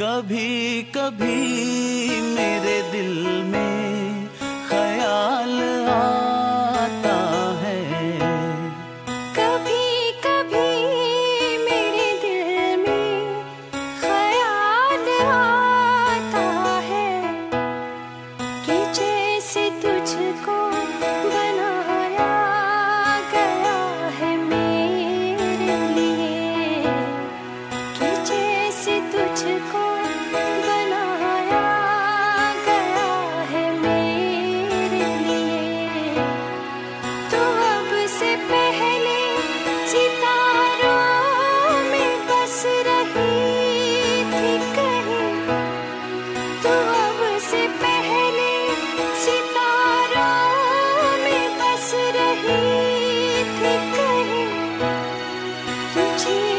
कभी कभी मेरे दिल में में